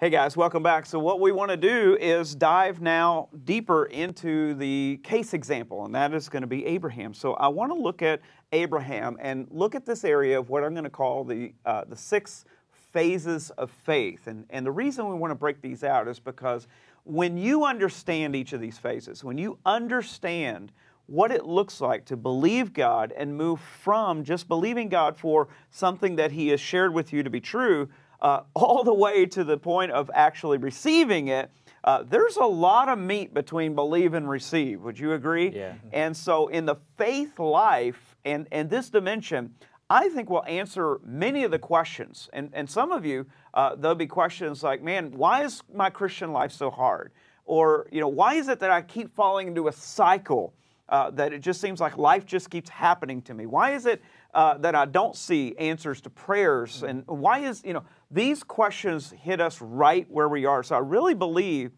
Hey guys, welcome back. So, what we want to do is dive now deeper into the case example, and that is going to be Abraham. So, I want to look at Abraham and look at this area of what I'm going to call the, uh, the six phases of faith. And, and the reason we want to break these out is because when you understand each of these phases, when you understand what it looks like to believe God and move from just believing God for something that He has shared with you to be true uh, all the way to the point of actually receiving it, uh, there's a lot of meat between believe and receive. Would you agree? Yeah. And so, in the faith life and, and this dimension, I think will answer many of the questions. And, and some of you, uh, there'll be questions like, man, why is my Christian life so hard? Or, you know, why is it that I keep falling into a cycle uh, that it just seems like life just keeps happening to me? Why is it uh, that I don't see answers to prayers? And why is, you know, these questions hit us right where we are. So I really believe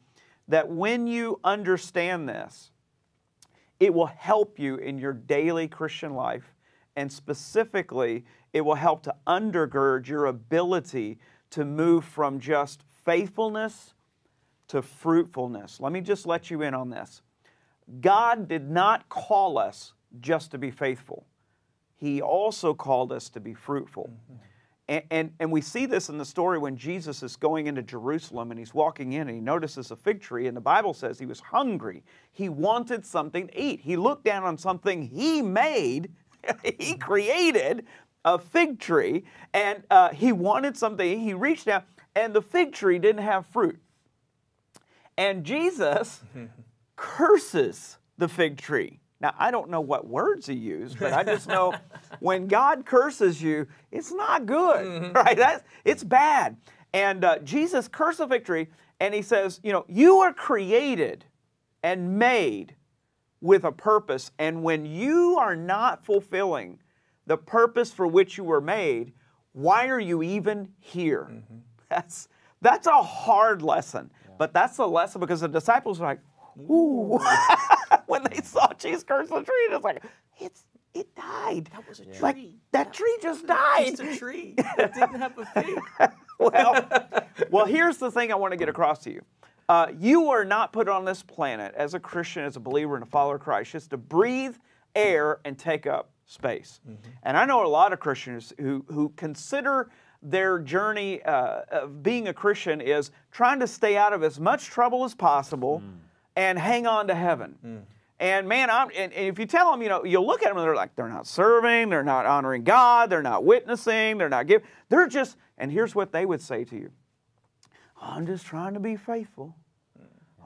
that when you understand this, it will help you in your daily Christian life. And specifically, it will help to undergird your ability to move from just faithfulness to fruitfulness. Let me just let you in on this. God did not call us just to be faithful, He also called us to be fruitful. Mm-hmm. And, and, and, we see this in the story when Jesus is going into Jerusalem and he's walking in and he notices a fig tree, and the Bible says he was hungry. He wanted something to eat. He looked down on something he made, he created a fig tree, and uh, he wanted something. He reached down, and the fig tree didn't have fruit. And Jesus curses the fig tree. Now, I don't know what words he used, but I just know when God curses you, it's not good, mm-hmm. right? That's, it's bad. And uh, Jesus cursed the victory, and he says, You know, you are created and made with a purpose. And when you are not fulfilling the purpose for which you were made, why are you even here? Mm-hmm. That's, that's a hard lesson. Yeah. But that's the lesson because the disciples are like, Ooh. when they saw Jesus curse the tree, it's like, it's it died. That was a tree. Like, that tree just died. It's a tree. It didn't have a fig. well, well, here's the thing I want to get across to you. Uh, you are not put on this planet as a Christian, as a believer, and a follower of Christ, just to breathe air and take up space. Mm-hmm. And I know a lot of Christians who, who consider their journey uh, of being a Christian is trying to stay out of as much trouble as possible. Mm and hang on to heaven. Mm. And man, I'm, and, and, if you tell them, you know, you'll look at them and they're like, they're not serving, they're not honoring God, they're not witnessing, they're not giving. They're just, and here's what they would say to you I'm just trying to be faithful.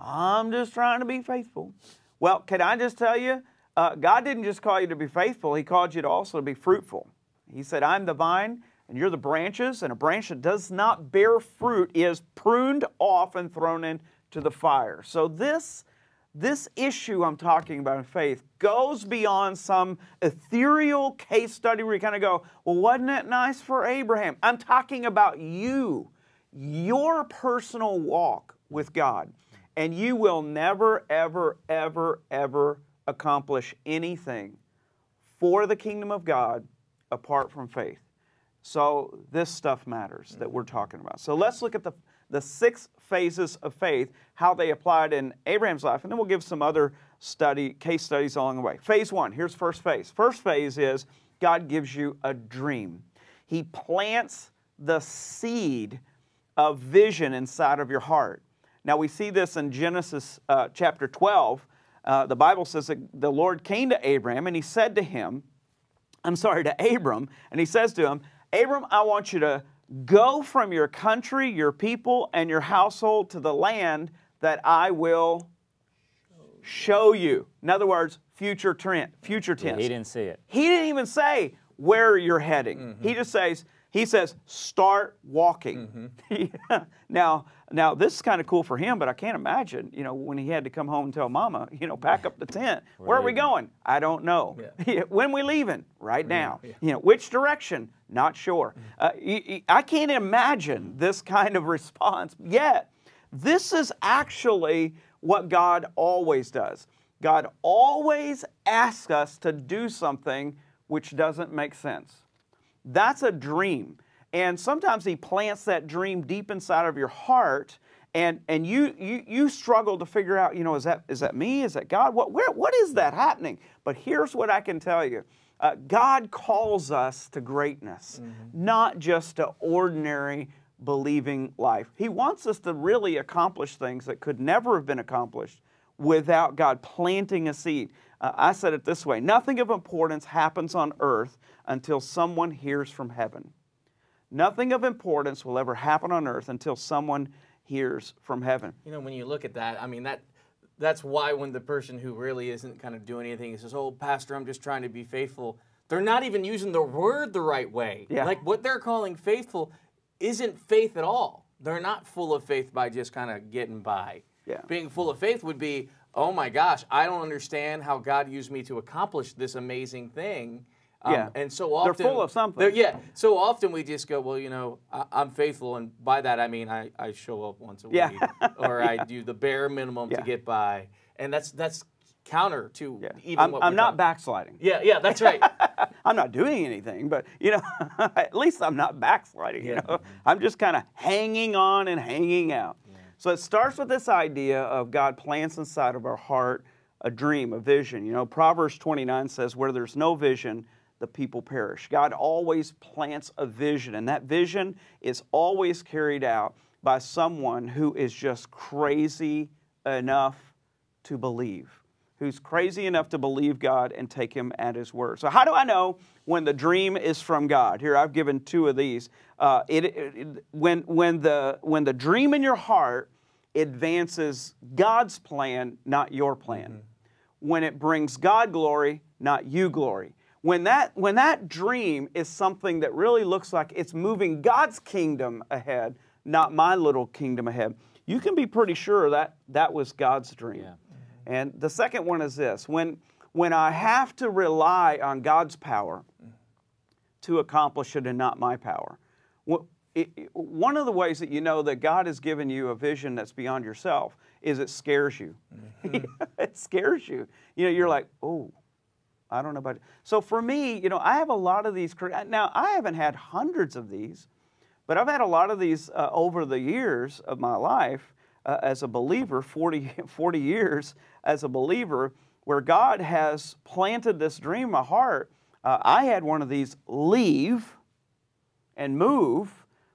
I'm just trying to be faithful. Well, can I just tell you, uh, God didn't just call you to be faithful, He called you to also be fruitful. He said, I'm the vine and you're the branches, and a branch that does not bear fruit is pruned off and thrown in to the fire. So this this issue I'm talking about in faith goes beyond some ethereal case study where you kind of go, well, wasn't it nice for Abraham? I'm talking about you, your personal walk with God. And you will never, ever, ever, ever accomplish anything for the kingdom of God apart from faith. So this stuff matters that we're talking about. So let's look at the the six phases of faith, how they applied in Abraham's life, and then we'll give some other study case studies along the way. Phase one, here's first phase. First phase is God gives you a dream. He plants the seed of vision inside of your heart. Now we see this in Genesis uh, chapter 12. Uh, the Bible says that the Lord came to Abraham and he said to him, I'm sorry, to Abram, and he says to him, Abram, I want you to Go from your country, your people, and your household to the land that I will show you. In other words, future trend, future tense. He didn't see it. He didn't even say where you're heading. Mm-hmm. He just says, he says, start walking. Mm-hmm. now, now this is kind of cool for him, but I can't imagine, you know, when he had to come home and tell Mama, you know, pack up the tent. Where are we going? I don't know. Yeah. when we leaving? Right now. Yeah. You know, which direction? Not sure. Mm-hmm. Uh, I can't imagine this kind of response yet. This is actually what God always does. God always asks us to do something which doesn't make sense. That's a dream. And sometimes He plants that dream deep inside of your heart, and and you you you struggle to figure out, you know, is that is that me? Is that God? What where what is that happening? But here's what I can tell you. Uh, God calls us to greatness, not just to ordinary believing life. He wants us to really accomplish things that could never have been accomplished without God planting a seed. Uh, I said it this way nothing of importance happens on earth until someone hears from heaven. Nothing of importance will ever happen on earth until someone hears from heaven. You know, when you look at that, I mean that that's why when the person who really isn't kind of doing anything says, "Oh, pastor, I'm just trying to be faithful." They're not even using the word the right way. Yeah. Like what they're calling faithful isn't faith at all. They're not full of faith by just kind of getting by. Yeah. Being full of faith would be, "Oh my gosh, I don't understand how God used me to accomplish this amazing thing." Um, Yeah. And so often They're full of something. Yeah. So often we just go, well, you know, I, I'm faithful, and by that I mean I, I show up once a Yeah. week, or I do the bare minimum Yeah. to get by, and that's that's counter to Yeah. even I'm, what I'm not talking- backsliding. Yeah, yeah, that's right. I'm not doing anything, but you know, at least I'm not backsliding. You know, I'm just kind of hanging on and hanging out. So it starts with this idea of God plants inside of our heart a dream, a vision. You know, Proverbs 29 says, "Where there's no vision, the people perish." God always plants a vision, and that vision is always carried out by someone who is just crazy enough to believe, who's crazy enough to believe God and take Him at His word. So, how do I know when the dream is from God? Here, I've given two of these. Uh, it, it- when, when, the, when the dream in your heart advances God's plan, not your plan. When it brings God glory, not you glory. When that, when that dream is something that really looks like it's moving God's kingdom ahead, not my little kingdom ahead, you can be pretty sure that that was God's dream. Yeah. And the second one is this when, when I have to rely on God's power to accomplish it and not my power. Wh- it- it- One of the ways that you know that God has given you a vision that's beyond yourself is it scares you. it scares you. You know, you're like, oh, I don't know about it. So for me, you know, I have a lot of these. Now, I haven't had hundreds of these, but I've had a lot of these uh, over the years of my life uh, as a believer, 40, 40 years as a believer, where God has planted this dream in my heart. Uh, I had one of these leave and move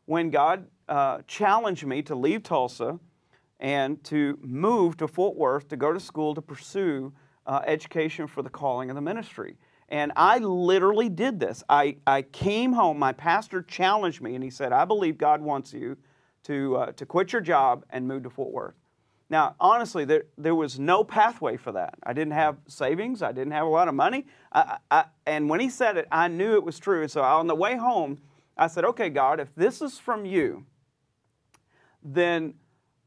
when God uh, challenged me to leave Tulsa and to move to Fort Worth to go to school to pursue uh, education for the calling of the ministry. And I literally did this. I, I came home, my pastor challenged me, and he said, I believe God wants you to, uh, to quit your job and move to Fort Worth. Now, honestly, there, there was no pathway for that. I didn't have savings. I didn't have a lot of money. I, I, and when he said it, I knew it was true. And so on the way home, I said, okay, God, if this is from you, then,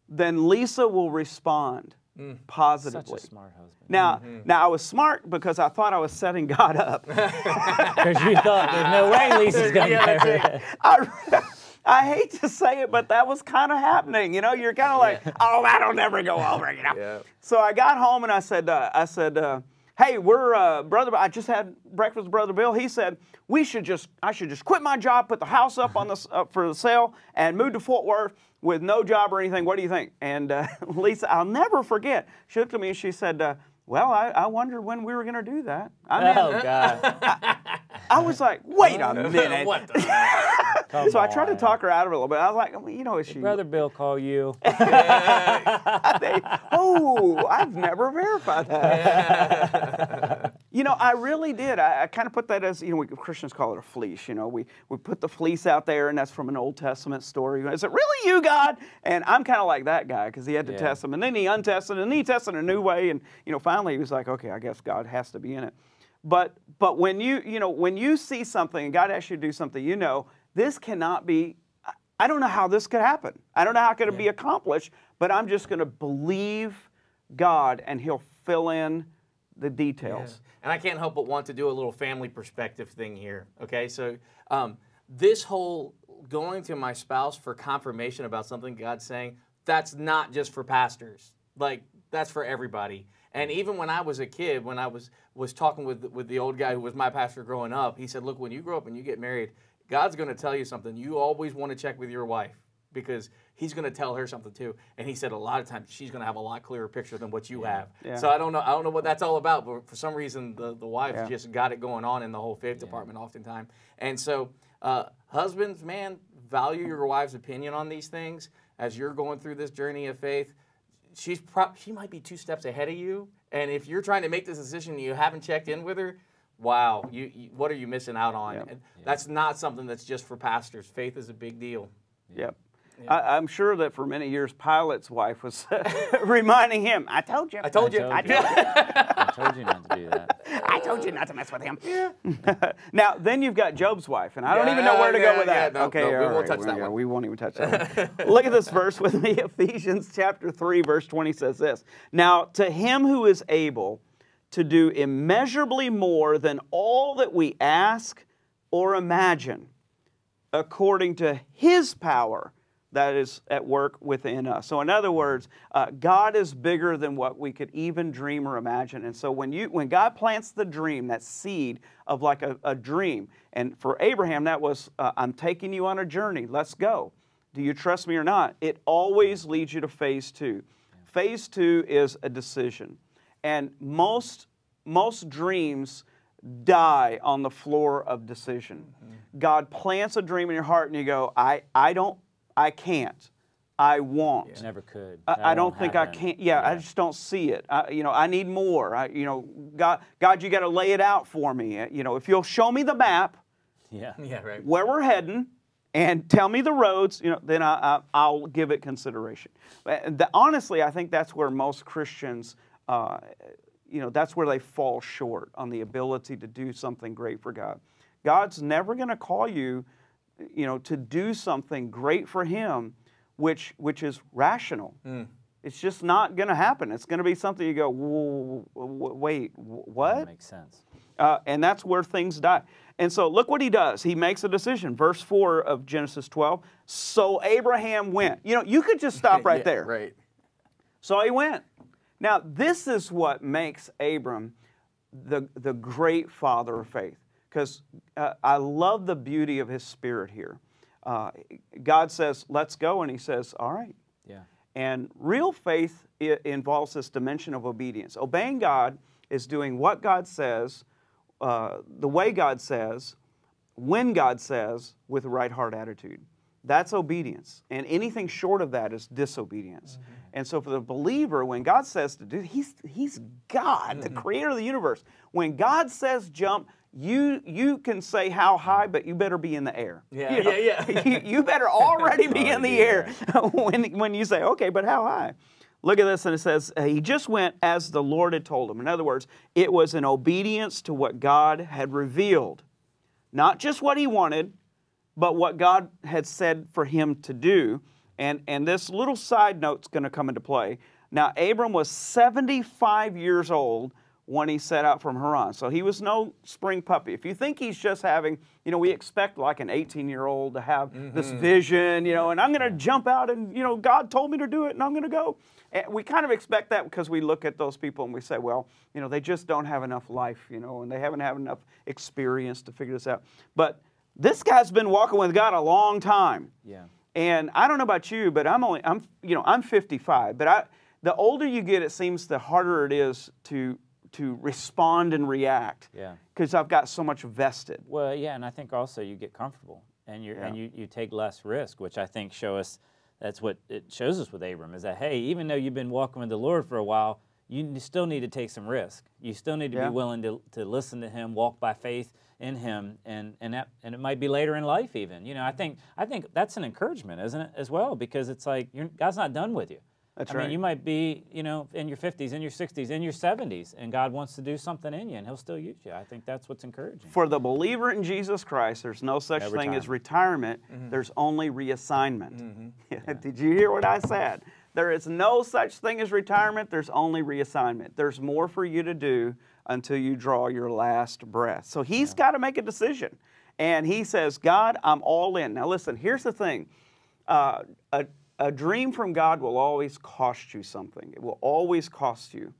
then Lisa will respond hmm. positively. Such a smart husband. Now, mm-hmm. now I was smart because I thought I was setting God up. Because you thought there's no way Lisa's going to Yeah, that's it. I, I hate to say it, but that was kind of happening. You know, you're kind of like, oh, that'll never go over. You know. Yeah. So I got home and I said, uh, I said, uh, hey, we're uh, brother. I just had breakfast with brother Bill. He said we should just, I should just quit my job, put the house up on the up for the sale, and move to Fort Worth with no job or anything. What do you think? And uh, Lisa, I'll never forget. She looked at me and she said. Uh, well, I, I wondered when we were going to do that. I mean, Oh, God. I was like, wait a minute. what the heck? Come So I tried to talk her out of it a little bit. I was like, well, you know, is she? Brother Bill call you. They- oh, I've never verified that. You know, I really did. I, I kind of put that as, you know, we, Christians call it a fleece. You know, we, we put the fleece out there, and that's from an Old Testament story. Is it really you, God? And I'm kind of like that guy because he had to Yeah. test them, and then he untested, and then he tested a new way, and you know, finally he was like, okay, I guess God has to be in it. But but when you you know when you see something and God asks you to do something, you know this cannot be. I- I don't know how this could happen. I don't know how it could be accomplished. But I'm just going to believe God, and He'll fill in the details. And I can't help but want to do a little family perspective thing here. Okay, so um, this whole going to my spouse for confirmation about something God's saying, that's not just for pastors. Like that's for everybody. And even when I was a kid, when I was was talking with with the old guy who was my pastor growing up, he said, "Look, when you grow up and you get married, God's going to tell you something, you always want to check with your wife because he's going to tell her something too. And he said a lot of times she's going to have a lot clearer picture than what you have. Yeah. So I don't know. I don't know what that's all about. But for some reason, the the wife Yeah. just got it going on in the whole faith department oftentimes. And so, uh, husbands, man, value your wife's opinion on these things as you're going through this journey of faith. She's pro- she might be two steps ahead of you. And if you're trying to make this decision and you haven't checked in with her, wow, you, you what are you missing out on? Yeah. And That's not something that's just for pastors. Faith is a big deal. Yep. I, I'm sure that for many years, Pilate's wife was reminding him, I told you. I told you. told I told you. I told you not to do that. I told you not to mess with him. Yeah. now, then you've got Job's wife, and I don't even know where to yeah, go with yeah, that. no, okay, no, we won't right, touch that yeah, one. We won't even touch that one. Look at this verse with me. Ephesians chapter 3, verse 20 says this Now, to him who is able to do immeasurably more than all that we ask or imagine, according to his power that is at work within us. So, in other words, uh, God is bigger than what we could even dream or imagine. And so, when you when God plants the dream, that seed of like a, a dream, and for Abraham, that was, uh, I'm taking you on a journey. Let's go. Do you trust me or not? It always leads you to phase two. Phase two is a decision, and most most dreams die on the floor of decision. God plants a dream in your heart, and you go, I I don't, I can't, I won't. Never could. I, I don't won't think I happen. can. Yeah, I just don't see it. I, you know, I need more. I, you know, God, God, you got to lay it out for me. Uh, You know, if you'll show me the map Yeah. Yeah, right. where we're heading and tell me the roads, you know, then I, I, I'll give it consideration. The, honestly, I think that's where most Christians, uh, you know, that's where they fall short on the ability to do something great for God. God's never going to call you, you know, to do something great for Him, which which is rational. It's just not going to happen. It's going to be something you go, wait, what? That makes sense. Uh, and that's where things die. And so look what he does. He makes a decision. Verse 4 of Genesis 12. So Abraham went. You know, you could just stop right Yeah, there. Right. So he went. Now, this is what makes Abram the, the great father of faith. Because uh, I love the beauty of his spirit here. Uh, God says, let's go. And he says, all right. Yeah. And real faith involves this dimension of obedience. Obeying God is doing what God says, uh, the way God says, when God says, with the right heart attitude. That's obedience. And anything short of that is disobedience. And so for the believer, when God says to do, he's, he's God, the creator of the universe. When God says jump, you, you can say how high, but you better be in the air. Yeah, You know, yeah, yeah. you, you better already be in the air when, when you say, okay, but how high? Look at this, and it says, uh, he just went as the Lord had told him. In other words, it was an obedience to what God had revealed. Not just what he wanted, but what God had said for him to do. And, and this little side note's going to come into play. Now, Abram was 75 years old when he set out from Haran. So he was no spring puppy. If you think he's just having, you know, we expect like an 18 year old to have this mm-hmm. vision, you know, and I'm going to jump out and, you know, God told me to do it and I'm going to go. And we kind of expect that because we look at those people and we say, well, you know, they just don't have enough life, you know, and they haven't had enough experience to figure this out. But this guy's been walking with God a long time. Yeah. And I don't know about you, but I'm only I'm you know I'm 55. But I the older you get, it seems the harder it is to to respond and react. Yeah. Because I've got so much vested. Well, yeah, and I think also you get comfortable and you and Yeah. you, you take less risk, which I think show us that's what it shows us with Abram is that hey, even though you've been walking with the Lord for a while, you still need to take some risk. You still need to Yeah. be willing to, to listen to Him, walk by faith in Him, and and that and it might be later in life even. You know, I think I think that's an encouragement, isn't it, as well? Because it's like you're, God's not done with you. That's I right. mean, you might be, you know, in your 50s, in your 60s, in your 70s, and God wants to do something in you, and He'll still use you. I think that's what's encouraging. For the believer in Jesus Christ, there's no such No thing as retirement. There's only reassignment. Did you hear what I said? There is no such thing as retirement. There's only reassignment. There's more for you to do until you draw your last breath. So he's got to make a decision. And he says, God, I'm all in. Now, listen, here's the thing uh, a, a dream from God will always cost you something, it will always cost you.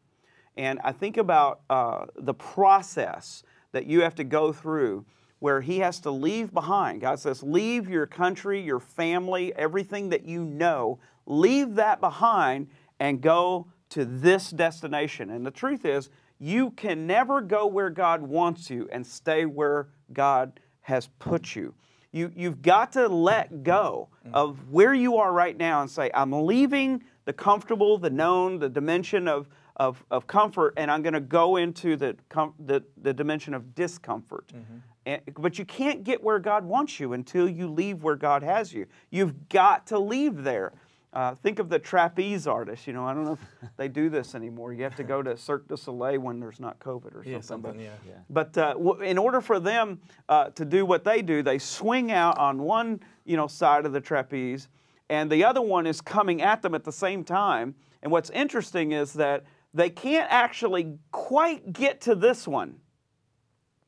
And I think about uh, the process that you have to go through where he has to leave behind. God says, Leave your country, your family, everything that you know, leave that behind and go to this destination. And the truth is, you can never go where God wants you and stay where God has put you. You, you've got to let go mm-hmm. of where you are right now and say, I'm leaving the comfortable, the known, the dimension of, of, of comfort, and I'm going to go into the, the, the dimension of discomfort. Mm-hmm. And, but you can't get where God wants you until you leave where God has you. You've got to leave there. Uh, think of the trapeze artist. You know, I don't know if they do this anymore. You have to go to Cirque du Soleil when there's not COVID or something. Yeah, but- something, yeah. but uh, w- in order for them uh, to do what they do, they swing out on one you know side of the trapeze, and the other one is coming at them at the same time. And what's interesting is that they can't actually quite get to this one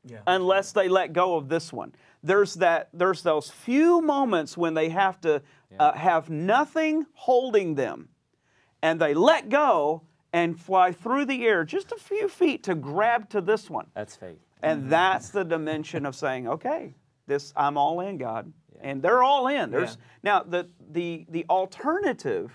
Yeah. unless they let go of this one. There's that. There's those few moments when they have to uh, have nothing holding them, and they let go and fly through the air just a few feet to grab to this one. That's faith. And that's the dimension of saying, okay, this I'm all in, God. And they're all in. There's now the the the alternative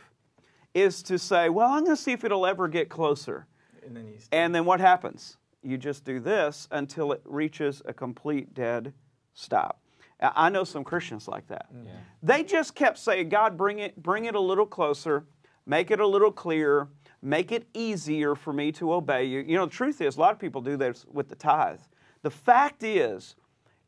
is to say, well, I'm going to see if it'll ever get closer. And then you And then what happens? You just do this until it reaches a complete dead stop. I I know some Christians like that. Mm. They just kept saying, God, bring it, bring it a little closer, make it a little clearer, make it easier for me to obey you. You know, the truth is, a lot of people do this with the tithe. The fact is,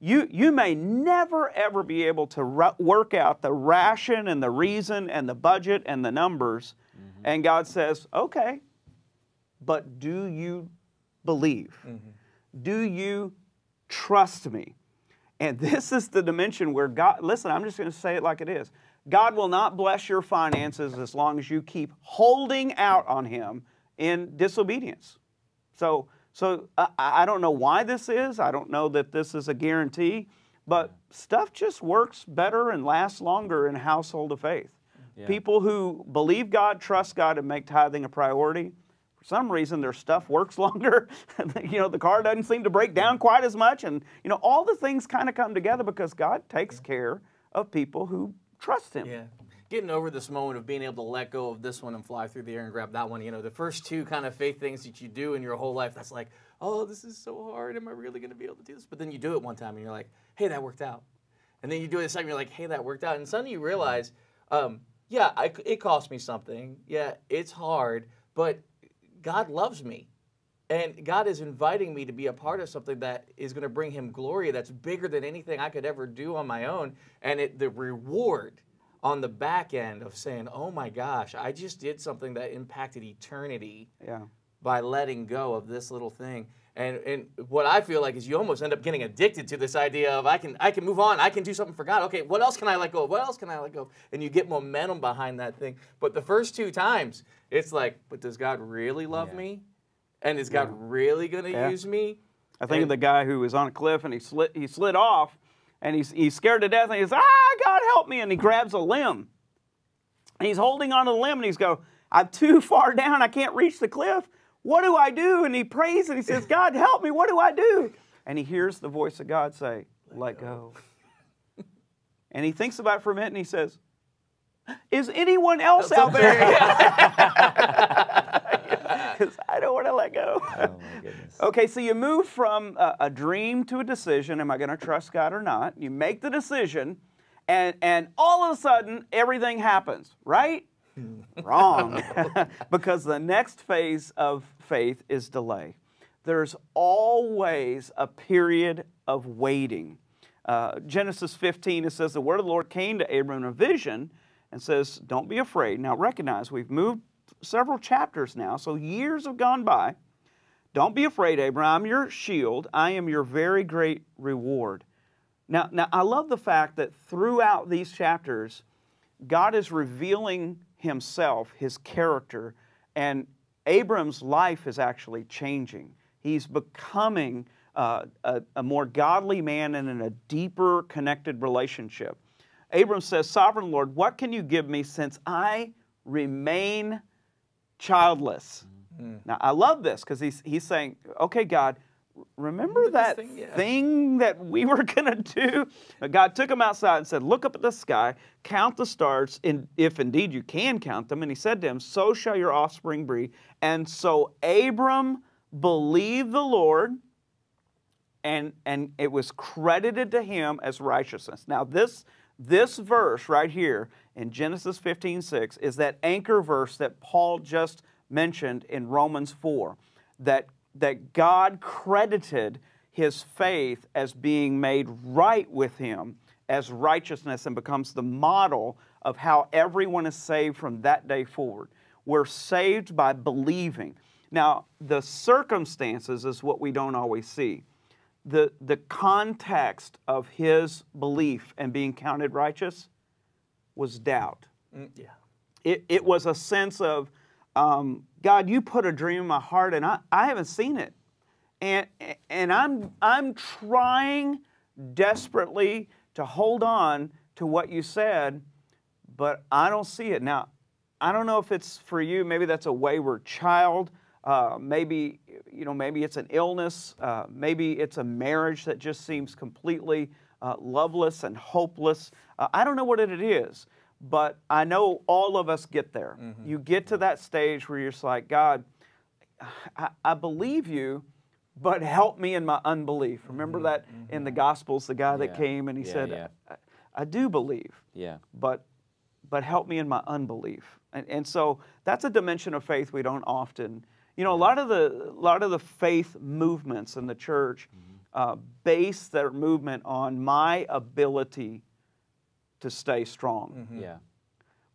you, you may never ever be able to work out the ration and the reason and the budget and the numbers. Mm-hmm. And God says, okay, but do you believe? Mm-hmm. Do you trust me? And this is the dimension where God, listen, I'm just going to say it like it is. God will not bless your finances as long as you keep holding out on Him in disobedience. So, so uh, I, I don't know why this is. I don't know that this is a guarantee, but stuff just works better and lasts longer in household of faith. People who believe God, trust God, and make tithing a priority, for some reason their stuff works longer. you know, the car doesn't seem to break down quite as much, and you know, all the things kind of come together because God takes care of people who trust Him. Yeah. Getting over this moment of being able to let go of this one and fly through the air and grab that one. You know, the first two kind of faith things that you do in your whole life, that's like, oh, this is so hard. Am I really going to be able to do this? But then you do it one time and you're like, hey, that worked out. And then you do it a second, you're like, hey, that worked out. And suddenly you realize, um, yeah, I, it cost me something. Yeah, it's hard, but God loves me. And God is inviting me to be a part of something that is going to bring Him glory that's bigger than anything I could ever do on my own. And it, the reward on the back end of saying, oh my gosh, I just did something that impacted eternity Yeah. By letting go of this little thing. And, and what I feel like is you almost end up getting addicted to this idea of I can I can move on, I can do something for God. Okay, what else can I let go of? What else can I let go of? And you get momentum behind that thing. But the first two times, it's like, but does God really love Yeah. me? And is God really going to Yeah. use me? I think of the guy who was on a cliff and he slid, he slid off and he's, he's scared to death and he says, Ah, God help me. And he grabs a limb. And he's holding onto the limb and he's go, I'm too far down. I can't reach the cliff. What do I do? And he prays and he says, God help me. What do I do? And he hears the voice of God say, Let go. and he thinks about it for a minute and he says, Is anyone else out there? Because I don't want to let go. Oh my goodness. Okay, so you move from a, a dream to a decision. Am I going to trust God or not? You make the decision, and and all of a sudden everything happens, right? Wrong, because the next phase of faith is delay. There's always a period of waiting. Uh, Genesis 15, it says, The word of the Lord came to Abram in a vision and says, Don't be afraid. Now recognize we've moved several chapters now, so years have gone by. Don't be afraid, Abram. I'm your shield. I am your very great reward. Now, now I love the fact that throughout these chapters, God is revealing Himself, His character, and Abram's life is actually changing. He's becoming uh, a, a more godly man and in a deeper connected relationship. Abram says, Sovereign Lord, what can you give me since I remain childless? Now, I love this because he's, he's saying, okay, God, remember that thing? thing, Yeah. that we were going to do? God took him outside and said, Look up at the sky, count the stars, and if indeed you can count them. And he said to him, So shall your offspring be. And so Abram believed the Lord, and, and it was credited to him as righteousness. Now, this, this verse right here in Genesis 15 6 is that anchor verse that Paul just mentioned in Romans 4 that, that God credited his faith as being made right with him as righteousness and becomes the model of how everyone is saved from that day forward. We're saved by believing. Now, the circumstances is what we don't always see. The, the context of his belief and being counted righteous was doubt. Mm, yeah. It, it was a sense of, um, God, you put a dream in my heart and I, I haven't seen it. And, and I'm, I'm trying desperately to hold on to what you said, but I don't see it. Now, I don't know if it's for you. Maybe that's a wayward child. Uh, maybe you know. Maybe it's an illness. Uh, maybe it's a marriage that just seems completely uh, loveless and hopeless. Uh, I don't know what it is, but I know all of us get there. Mm-hmm. You get to that stage where you're just like, God, I, I believe you, but help me in my unbelief. Remember mm-hmm. that in the mm-hmm. Gospels, the guy that came and he Yeah, said, yeah. I, I do believe Yeah. but but help me in my unbelief. And, and so that's a dimension of faith we don't often, you know, a lot of the a lot of the faith movements in the church uh, base their movement on my ability to stay strong. Mm-hmm. Yeah.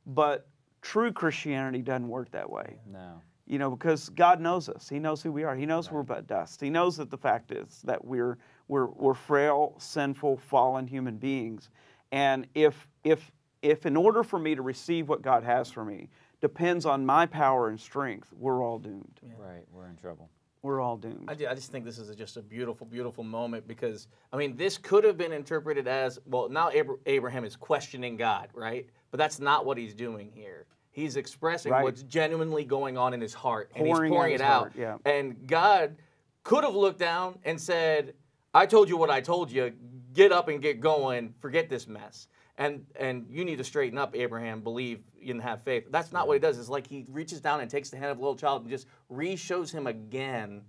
But true Christianity doesn't work that way. No. You know, because God knows us. He knows who we are. He knows we're but dust. He knows that the fact is that we're we're we're frail, sinful, fallen human beings. And if if if in order for me to receive what God has for me depends on my power and strength, we're all doomed. Right. We're in trouble. We're all doomed. I, ju- I just think this is just a beautiful, beautiful moment because, I mean, this could have been interpreted as well, now Abra- Abraham is questioning God, right? But that's not what he's doing here. He's expressing Right. what's genuinely going on in his heart and Pouring he's pouring it out. heart, yeah. And God could have looked down and said, I told you what I told you. Get up and get going. Forget this mess. And and you need to straighten up, Abraham. Believe and have faith. That's not what he does. It's like he reaches down and takes the hand of a little child and just re-shows him again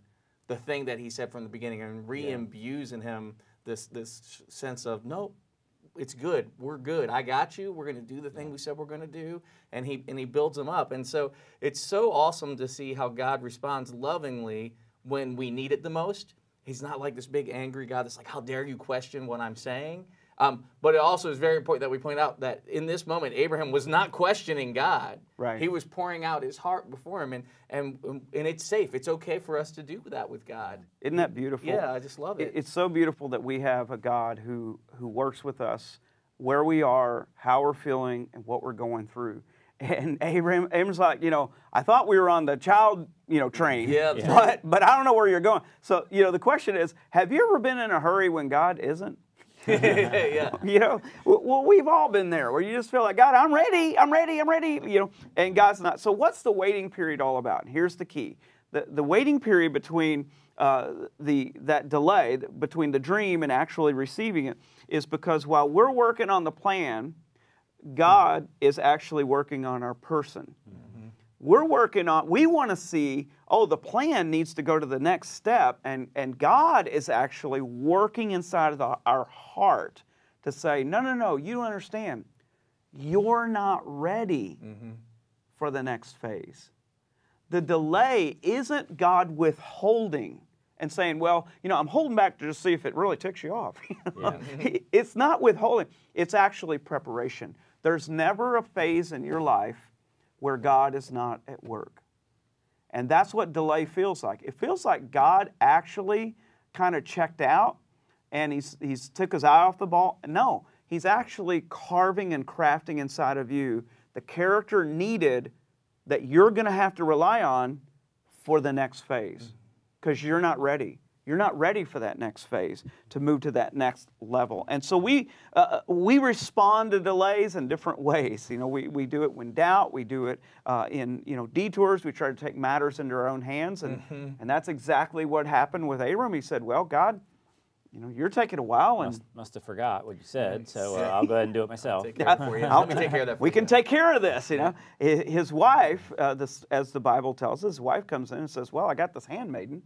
the thing that he said from the beginning and re-imbues in him this this sense of no, it's good. We're good. I got you. We're going to do the thing we said we're going to do, and he and he builds them up. And so it's so awesome to see how God responds lovingly when we need it the most. He's not like this big angry God that's like, "How dare you question what I'm saying?" Um, but it also is very important that we point out that in this moment, Abraham was not questioning God. Right. He was pouring out his heart before him, and and and it's safe. It's okay for us to do that with God. Isn't that beautiful? Yeah, I just love it. It's so beautiful that we have a God who who works with us where we are, how we're feeling, and what we're going through. And Abraham, Abraham's like, you know, I thought we were on the child, you know, train. Yeah, But but I don't know where you're going. So you know, the question is, have you ever been in a hurry when God isn't? yeah. You know, well, we've all been there where you just feel like, God, I'm ready, I'm ready, I'm ready, you know, and God's not. So, what's the waiting period all about? And here's the key the, the waiting period between uh, the, that delay between the dream and actually receiving it is because while we're working on the plan, God is actually working on our person. We're working on, we want to see, oh, the plan needs to go to the next step. And, and God is actually working inside of the, our heart to say, no, no, no, you don't understand. You're not ready mm-hmm. for the next phase. The delay isn't God withholding and saying, well, you know, I'm holding back to just see if it really ticks you off. Mm-hmm. it's not withholding, it's actually preparation. There's never a phase in your life where God is not at work. And that's what delay feels like. It feels like God actually kind of checked out and he's, he's took his eye off the ball. No, he's actually carving and crafting inside of you the character needed that you're going to have to rely on for the next phase because you're not ready. You're not ready for that next phase to move to that next level. And so we uh, we respond to delays in different ways. You know, we, we do it when doubt. We do it uh, in you know detours. We try to take matters into our own hands, and Mm-hmm. and that's exactly what happened with Abram. He said, "Well, God." You know, you're taking a while, and Must, must have forgot what you said, so uh, I'll go ahead and do it myself. Take care for you. Help me take care of that. For we can take care of this. You know, his wife, uh, this, as the Bible tells us, his wife comes in and says, "Well, I got this handmaiden."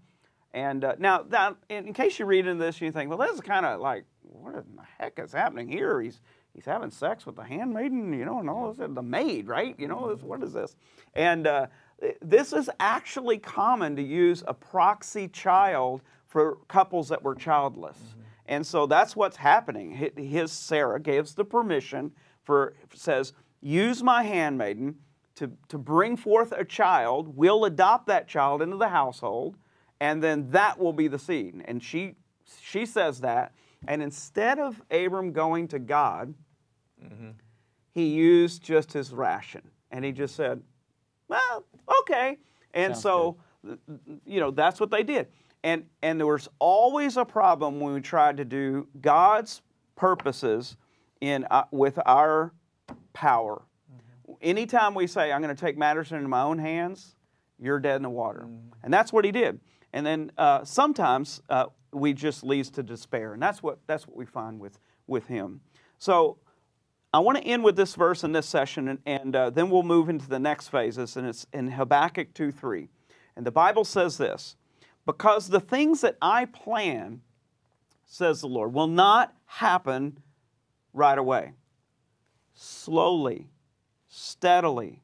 And uh, now, now, in, case you read into this, you think, "Well, this is kind of like, what in the heck is happening here?" He's he's having sex with the handmaiden, you know, and all this, the maid, right? You know, this, what is this? And uh, this is actually common to use a proxy child for couples that were childless. And so that's what's happening. His Sarah gives the permission for says, "Use my handmaiden to to bring forth a child. We'll adopt that child into the household, and then that will be the seed." And she she says that, and instead of Abram going to God, mm-hmm. he used just his ration, and he just said, "Well, okay." And Sounds so, th- you know, that's what they did. And and there was always a problem when we tried to do God's purposes in uh, with our power. Mm-hmm. Anytime we say, "I'm going to take matters into my own hands," you're dead in the water, mm-hmm. and that's what he did. And then uh, sometimes uh, we just leads to despair, and that's what that's what we find with with him. So I want to end with this verse in this session, and, and uh, then we'll move into the next phases, and it's in Habakkuk 2 3. And the Bible says this Because the things that I plan, says the Lord, will not happen right away. Slowly, steadily,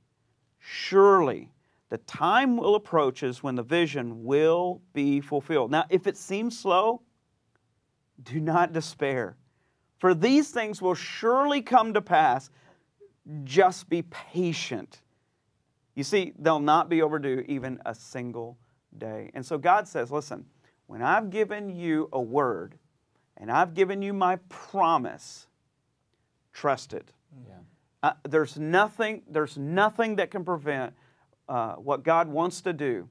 surely, the time will approach approaches when the vision will be fulfilled. Now, if it seems slow, do not despair. For these things will surely come to pass. Just be patient. You see, they'll not be overdue even a single day. And so God says, listen, when I've given you a word and I've given you my promise, trust it. Yeah. Uh, there's nothing. There's nothing that can prevent uh, what God wants to do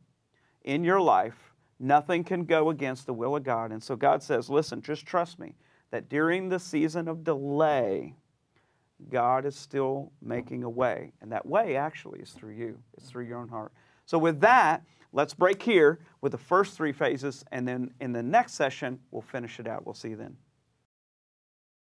in your life. Nothing can go against the will of God. And so God says, "Listen, just trust me that during the season of delay, God is still making a way, and that way actually is through you. It's through your own heart." So with that, let's break here with the first three phases, and then in the next session we'll finish it out. We'll see you then.